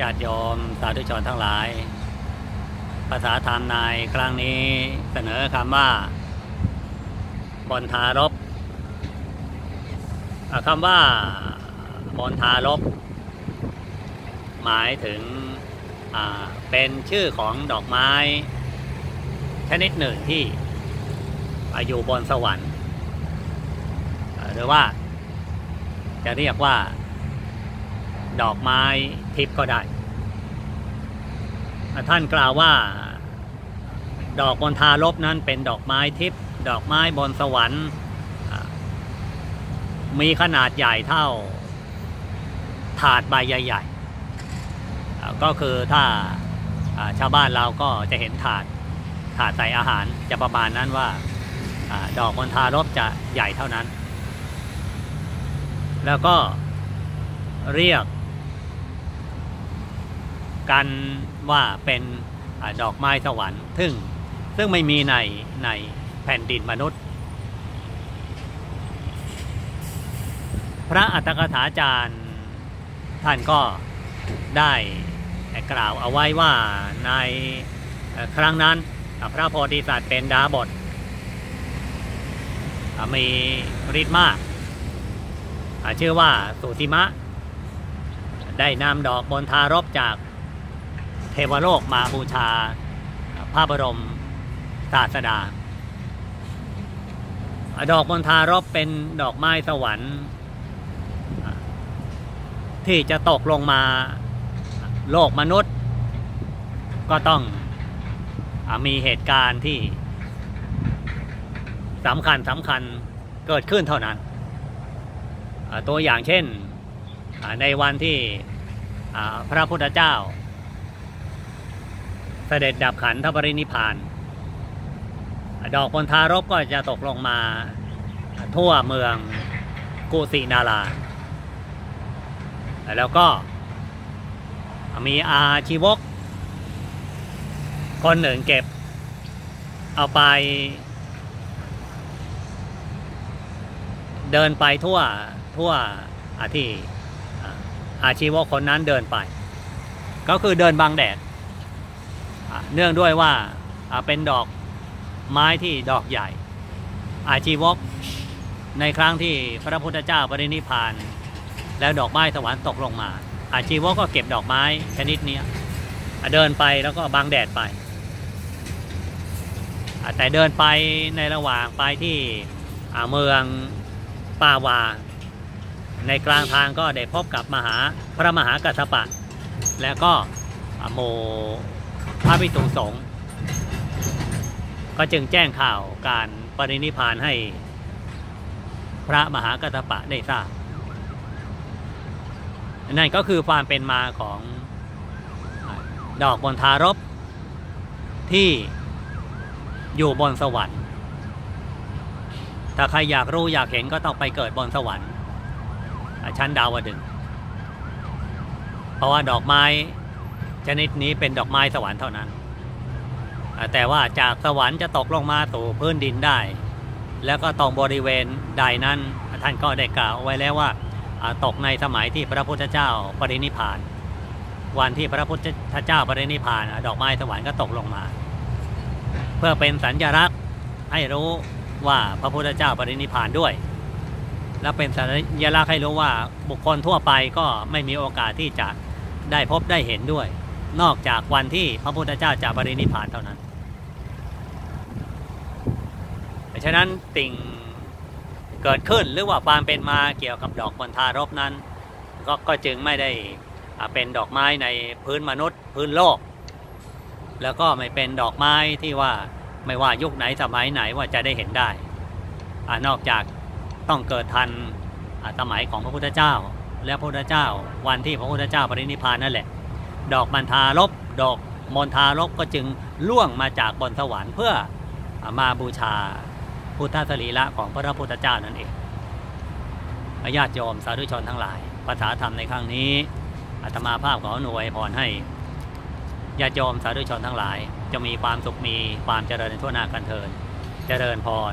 ญาติโยมสาธุชนทั้งหลาย ภาษาธรรมในครั้งนี้เสนอคำว่า บนทารบอะคำว่าบนทารบหมายถึงเป็นชื่อของดอกไม้ ชนิดหนึ่งที่อยู่บนสวรรค์หรือว่าจะเรียกว่า ดอกไม้ทิพย์ก็ได้ ท่านกล่าวว่า ดอกบนทารบนั้นเป็นดอกไม้ทิพย์ดอกไม้บนสวรรค์ มีขนาดใหญ่เท่า ถาดใบใหญ่ๆ ก็คือถ้าชาวบ้านเราก็จะเห็นถาดถาดใส่อาหารจะประมาณนั้นว่าอาดอกบนทารบจะใหญ่เท่านั้น แล้วก็เรียก กันว่าเป็นอดอกไม้สวรรค์ซึ่งซึ่งไม่มีในในแผ่นดินมนุษย์ พระอัตถกถาจารย์ท่านก็ได้กล่าวเอาไว้ว่าในครั้งนั้นพระโพธิสัตว์เป็นดาบทมีฤทธิ์มากชื่อว่าสุติมะ ได้นำดอกบนทารบจาก วโลกมาบูชาพระบรมศาสดา ดอกบนทารบเป็นดอกไม้สวรรค์ที่จะตกลงมาโลกมนุษย์ ก็ต้องอมีเหตุการณ์ที่สำคัญสำคัญเกิดขึ้นเท่านั้น ตัวอย่างเช่นในวันที่พระพุทธเจ้า เสด็จดับขันธปรินิพาน ดอกบนทารบก็จะตกลงมาทั่วเมืองกุสินารา แล้วก็มีอาชีวก คนหนึ่งเก็บ เอาไป เดินไปทั่วทั่วอาที่อาชีวกคนนั้นเดินไป ก็คือเดินบังแดด เนื่องด้วยว่าเป็นดอกไม้ที่ดอกใหญ่ อาชีวกในครั้งที่พระพุทธเจ้าปรินิพาน แล้วดอกไม้สวรรค์ตกลงมา อาชีวกก็เก็บดอกไม้ชนิดนี้เดินไปแล้วก็บังแดดไป แต่เดินไปในระหว่างไปที่เมืองปาวา ในกลางทางก็ได้พบกับมหาพระมหากัสสปะ แล้วก็โม พระภิกษุสงฆ์ก็จึงแจ้งข่าวการปรินิพานให้พระมหากัสสปะได้ทราบนั่นก็คือความเป็นมาของดอกบนทารบที่อยู่บนสวรรค์ ถ้าใครอยากรู้อยากเห็นก็ต้องไปเกิดบนสวรรค์ชั้นดาวดึง เพราะว่าดอกไม้ ชนิดนี้เป็นดอกไม้สวรรค์เท่านั้น แต่ว่าจากสวรรค์จะตกลงมาสู่พื้นดินได้ แล้วก็ตรงบริเวณใดนั้นท่านก็ได้กล่าวไว้แล้วว่าตกในสมัยที่พระพุทธเจ้าปรินิพาน วันที่พระพุทธเจ้าปรินิพาน ดอกไม้สวรรค์ก็ตกลงมา เพื่อเป็นสัญลักษณ์ให้รู้ว่าพระพุทธเจ้าปรินิพานด้วย และเป็นสัญลักษณ์ให้รู้ว่าบุคคลทั่วไปก็ไม่มีโอกาสที่จะได้พบได้เห็นด้วย นอกจากวันที่พระพุทธเจ้าจะปรินิพานเท่านั้นฉะนั้นสิ่งเกิดขึ้นหรือว่าความเป็นมาเกี่ยวกับดอกบนทารบนั้นก็ก็จึงไม่ได้เป็นดอกไม้ในพื้นมนุษย์พื้นโลก แล้วก็ไม่เป็นดอกไม้ที่ว่าไม่ว่ายุคไหนสมัยไหนว่าจะได้เห็นได้อนอกจากต้องเกิดทันสมัยของพระพุทธเจ้า และพระพุทธเจ้าวันที่พระพุทธเจ้าปรินิพานนั่นแหละ ดอกมันทารบดอกมณฑารบก็จึงล่วงมาจากบนสวรรค์เพื่อมาบูชาพุทธสรีระของพระพุทธเจ้านั่นเองญาติโยมสาธุชนทั้งหลายภาษาธรรมในครั้งนี้อาตมาภาพขอหน่วยพรให้ญาติโยมสาธุชนทั้งหลาย จะมีความสุขมีความเจริญทั่วหน้ากันเทินเจริญพร